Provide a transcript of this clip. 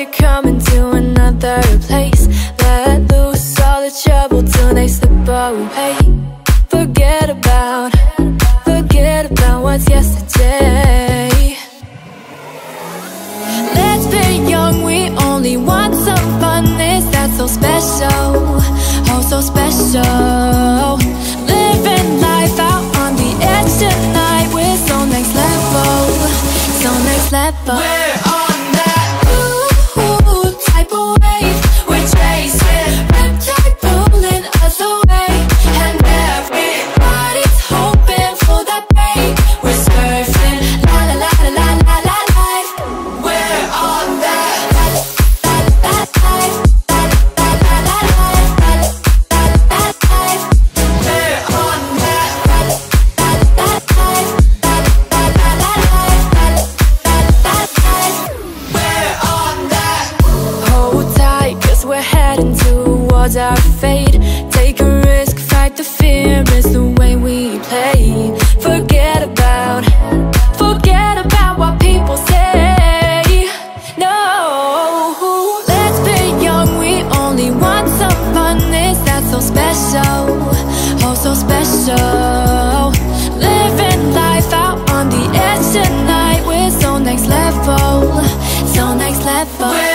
you're coming to another place? Let loose all the trouble till they slip away. Forget about, forget about what's yesterday. Let's be young, we only want some fun. This, that's so special, oh so special. Living life out on the edge tonight We're so next level, so next level. We're clouds out fade. Take a risk, fight the fear It's the way we play. Forget about Forget about what people say. No Let's be young, we only want some fun. funness That's so special Oh, so special. Living life out on the edge tonight We're so next level So next level.